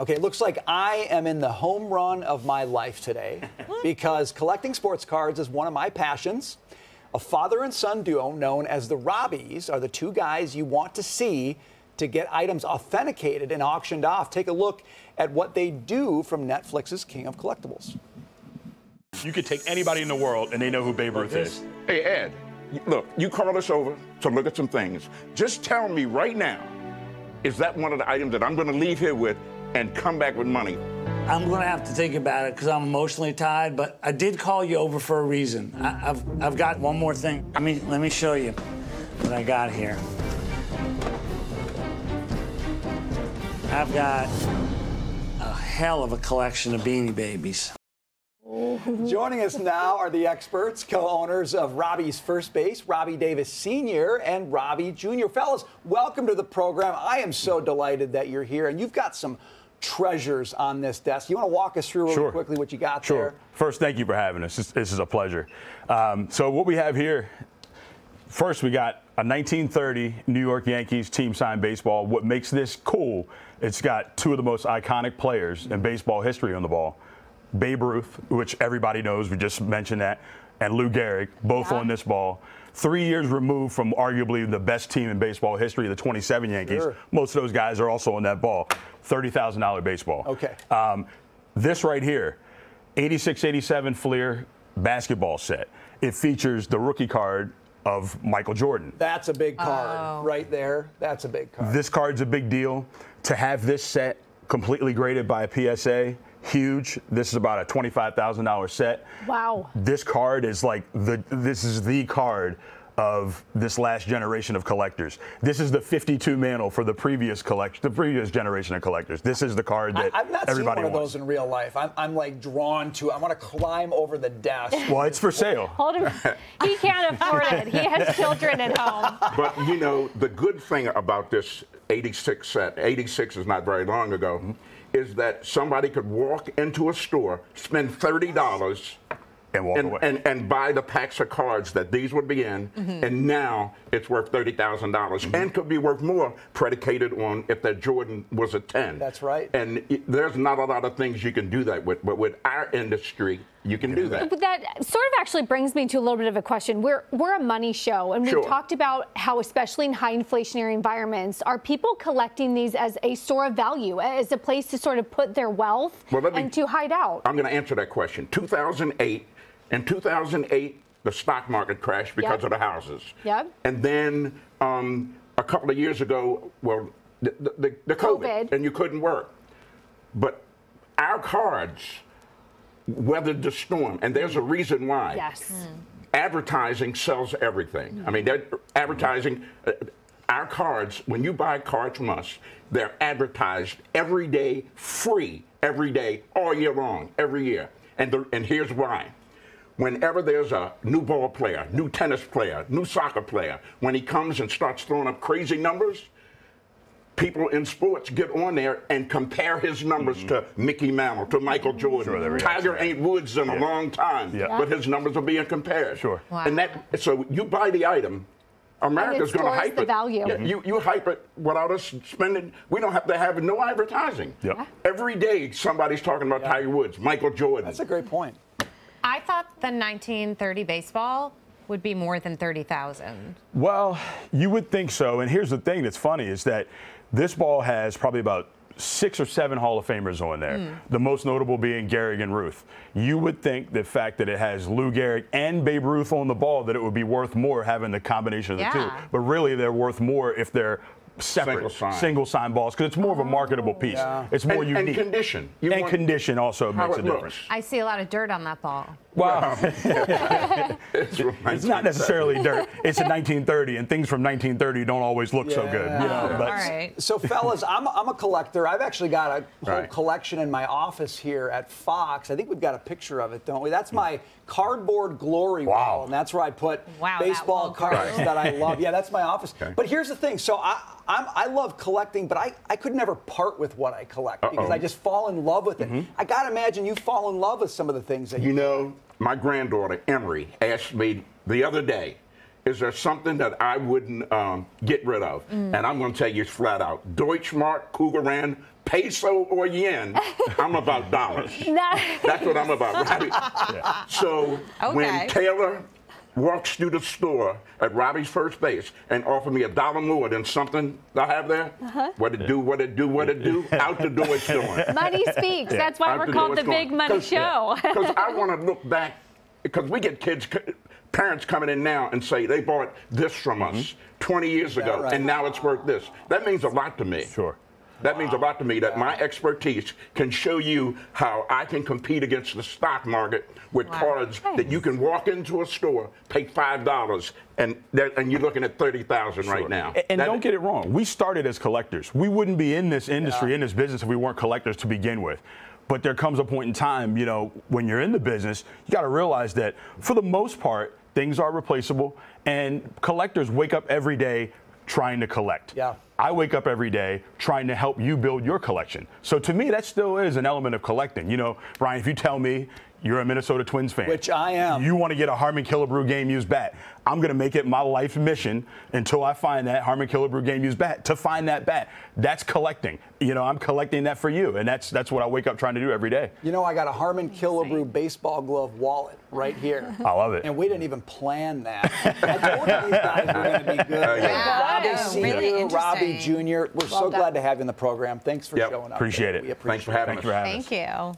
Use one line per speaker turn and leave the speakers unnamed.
Okay, it looks like I am in the home run of my life today because collecting sports cards is one of my passions. A father and son duo known as the Robbies are the two guys you want to see to get items authenticated and auctioned off. Take a look at what they do from Netflix's King of Collectibles.
You could take anybody in the world and they know who Babe Ruth is.
Hey, Ed, look, you called us over to look at some things. Just tell me right now, is that one of the items that I'm going to leave here with and come back with money.
I'm going to have to think about it because I'm emotionally tied, but I did call you over for a reason. I, have I've got one more thing. I mean, let me show you what I got here. I've got a hell of a collection of Beanie Babies.
Joining us now are the experts, co-owners of Robbie's First Base, Robbie Davis Sr. and Robbie Jr. Fellas, welcome to the program. I am so delighted that you're here, and you've got some treasures on this desk. You want to walk us through really sure. quickly what you got
sure.
there?
First, thank you for having us. This, this is a pleasure. Um, so what we have here, first we got a 1930 New York Yankees team signed baseball. What makes this cool, it's got two of the most iconic players in baseball history on the ball. Babe Ruth, which everybody knows, we just mentioned that, and Lou Gehrig, both yeah. on this ball three years removed from arguably the best team in baseball history, the 27 Yankees. Sure. Most of those guys are also on that ball. $30,000 baseball.
Okay.
Um, this right here, 86 87 Fleer basketball set. It features the rookie card of Michael Jordan.
That's a big card oh. right there. That's a big card.
This card's a big deal. To have this set completely graded by a PSA huge. This is about a $25,000 set.
Wow.
This card is like the this is the card of this last generation of collectors. This is the 52 mantle for the previous collect the previous generation of collectors. This is the card that
I, have not
everybody
seen one
wants.
of those in real life. I'm, I'm like drawn to. I want to climb over the desk.
Well, it's for sale.
Hold him. He can't afford it. He has children at home.
But you know the good thing about this 86 set. 86 is not very long ago. Mm-hmm is that somebody could walk into a store, spend thirty dollars,
and walk
and,
away.
And, and buy the packs of cards that these would be in, mm-hmm. and now it's worth thirty thousand dollars, mm-hmm. and could be worth more, predicated on if that Jordan was a ten.
That's right.
And it, there's not a lot of things you can do that with, but with our industry, you can do that.
That sort of actually brings me to a little bit of a question. We're we're a money show, and we've sure. talked about how, especially in high inflationary environments, are people collecting these as a store of value, as a place to sort of put their wealth well, me, and to hide out?
I'm going to answer that question. 2008. In 2008, the stock market crashed because yep. of the houses.
Yep.
And then um, a couple of years ago, well, the, the, the COVID, COVID, and you couldn't work. But our cards weathered the storm, and there's a reason why.
Yes. Mm.
Advertising sells everything. Mm. I mean, advertising. Uh, our cards, when you buy cards from us, they're advertised every day, free, every day, all year long, every year. And, the, and here's why. Whenever there's a new ball player, new tennis player, new soccer player, when he comes and starts throwing up crazy numbers, people in sports get on there and compare his numbers mm-hmm. to Mickey Mantle, to Michael Jordan. Sure, Tiger ain't woods in yeah. a long time, yeah. but his numbers are being compared.
Sure.
Wow.
And that so you buy the item. America's going to hype
the
it.
Value.
Yeah, you, you hype it without us spending. We don't have to have no advertising.
Yep.
Every day somebody's talking about Tiger Woods, Michael Jordan.
That's a great point.
I thought the 1930 baseball would be more than 30,000.
Well, you would think so. And here's the thing that's funny is that this ball has probably about six or seven Hall of Famers on there. Mm. The most notable being Gehrig and Ruth. You would think the fact that it has Lou Gehrig and Babe Ruth on the ball that it would be worth more having the combination of the yeah. two. But really, they're worth more if they're separate single sign, single sign balls because it's more of a marketable piece. Yeah. It's more
and,
unique.
And condition.
You and condition also makes a difference.
I see a lot of dirt on that ball.
Wow. it's, it's, not necessarily dirt. It's a 1930, and things from 1930 don't always look yeah. so good. You know,
All right.
So, fellas, I'm, I'm a collector. I've actually got a whole right. collection in my office here at Fox. I think we've got a picture of it, don't we? That's my cardboard glory
wow.
wall, and that's where I put
wow,
baseball cards that I love. Yeah, that's my office. Okay. But here's the thing. So I, I'm, i love collecting, but I, I could never part with what I collect Uh-oh. because I just fall in love with it. Mm-hmm. I got to imagine you fall in love with some of the things that you,
you know. My granddaughter Emery asked me the other day, is there something that I wouldn't um, get rid of?
Mm.
And I'm going to tell you flat out Deutschmark, Krugerrand, peso, or yen, I'm about dollars. That's what I'm about, right? So when Taylor walks through the store at Robbie's first base and offer me a dollar more than something I have there,
Uh-huh.
what it do, what it do, what it do, out the door it's going.
Money speaks. That's why
Out
we're
the
called the
it's going.
Big Money
'Cause-
Show.
Because I want to look back, because we get kids, parents coming in now and say they bought this from us 20 years ago,
right?
and now it's worth this. That means a lot to me.
Sure.
That means a lot to me that my expertise can show you how I can compete against the stock market with cards that you can walk into a store, pay five dollars, and there- and you're looking at thirty thousand right now.
And, and
That-
don't get it wrong. We started as collectors. We wouldn't be in this industry, in this business, if we weren't collectors to begin with. But there comes a point in time, you know, when you're in the business, you got to realize that for the most part, things are replaceable, and collectors wake up every day trying to collect.
Yeah.
I wake up every day trying to help you build your collection. So to me, that still is an element of collecting. You know, Brian, if you tell me you're a Minnesota Twins fan,
Which I am.
you want to get a Harmon Killebrew game used bat. I'm going to make it my life mission until I find that Harmon Killebrew game used bat to find that bat. That's collecting. You know, I'm collecting that for you, and that's that's what I wake up trying to do every day.
You know, I got a Harmon Killebrew baseball glove wallet right here.
I love it.
And we didn't even plan that. I told you these guys were going to be good.
Oh, yeah.
Robbie
Oh,
Senior,
really
Robbie. Jr. We're so
done.
glad to have you in the program. Thanks for
Yep.
showing up.
Appreciate it.
We appreciate
Thanks for having
Thanks
us.
for having us.
Thank you.